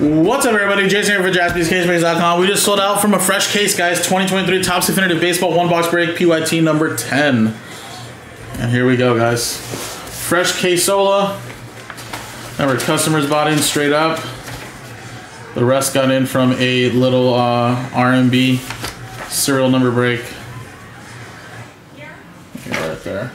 What's up, everybody? Jason here for JaspysCaseBreaks.com. We just sold out from a fresh case, guys. 2023 Topps Definitive Baseball One Box Break PYT number 10. And here we go, guys. Fresh case Sola. Remember, customers bought in straight up. The rest got in from a little uh, RMB serial number break. Okay, right there.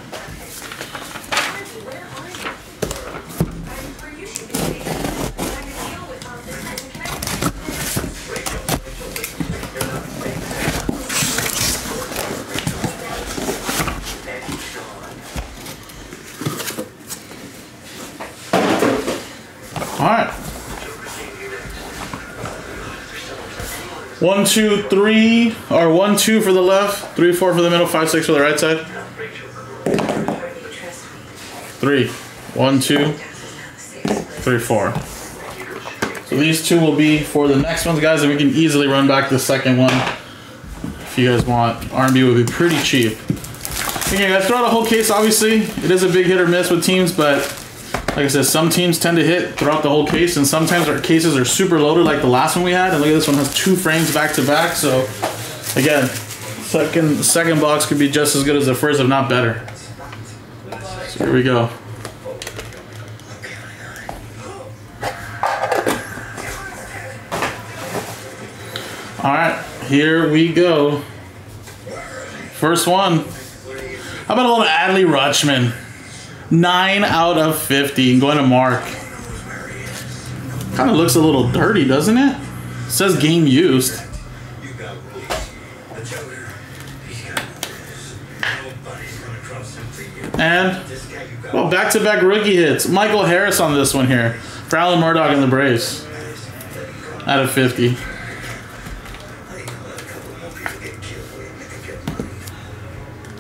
All right. One, two, three, or one, two for the left, three, four for the middle, five, six for the right side. Three. One, two, three, four. So these two will be for the next ones, guys, and we can easily run back the second one if you guys want. RMB would be pretty cheap. Okay, guys, throughout the whole case, obviously, it is a big hit or miss with teams, but like I said, some teams tend to hit throughout the whole case, and sometimes our cases are super loaded, like the last one we had. And look at this one has two frames back to back. So again, second second box could be just as good as the first, if not better. So here we go. All right, here we go. First one. How about a little Adley Rutschman? 9 out of 50. Going to Mark. Kind of looks a little dirty, doesn't it? it says game used. And, well, back-to-back rookie hits. Michael Harris on this one here. For Alan Murdoch and the Braves. Out of 50.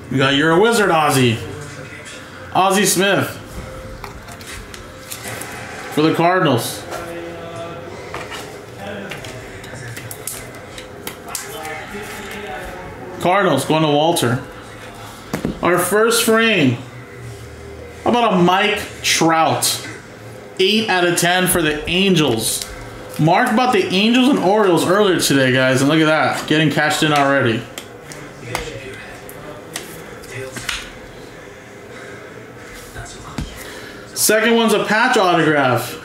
We got You're a Wizard, Ozzie. Ozzie Smith for the Cardinals. Cardinals going to Walter. Our first frame. How about a Mike Trout? 8 out of 10 for the Angels. Mark about the Angels and Orioles earlier today, guys, and look at that. Getting cashed in already. Second one's a patch autograph.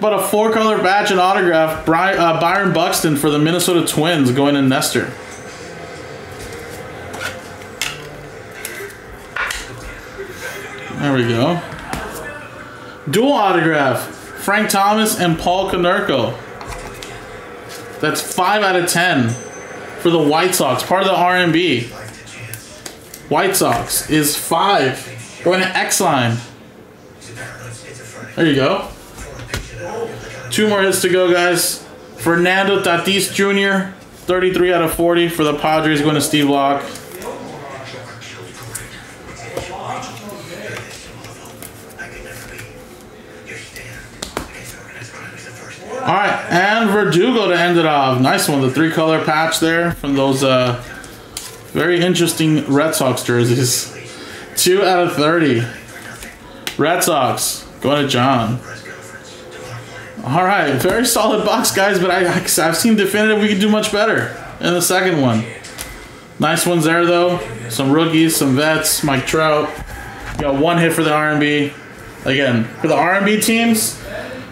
But a four color patch and autograph. Uh, Byron Buxton for the Minnesota Twins going to Nestor. There we go. Dual autograph. Frank Thomas and Paul Konerko. That's 5 out of 10 for the White Sox. Part of the RMB. White Sox is 5. Going to X-Line. There you go. Two more hits to go, guys. Fernando Tatis Jr., 33 out of 40 for the Padres, going to Steve Locke. All right, and Verdugo to end it off. Nice one, the three-color patch there from those uh, very interesting Red Sox jerseys. Two out of 30. Red Sox. go to John. All right, very solid box, guys. But I, I've seen definitive. We can do much better in the second one. Nice ones there, though. Some rookies, some vets. Mike Trout. Got one hit for the RMB. Again, for the RMB teams,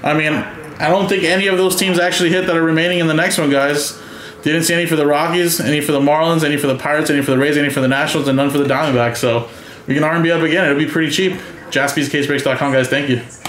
I mean, I don't think any of those teams actually hit that are remaining in the next one, guys. Didn't see any for the Rockies, any for the Marlins, any for the Pirates, any for the Rays, any for the Nationals, and none for the Diamondbacks. So we can RMB up again. It'll be pretty cheap. JaspysCaseBreaks.com, guys. Thank you.